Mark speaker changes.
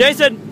Speaker 1: Jason,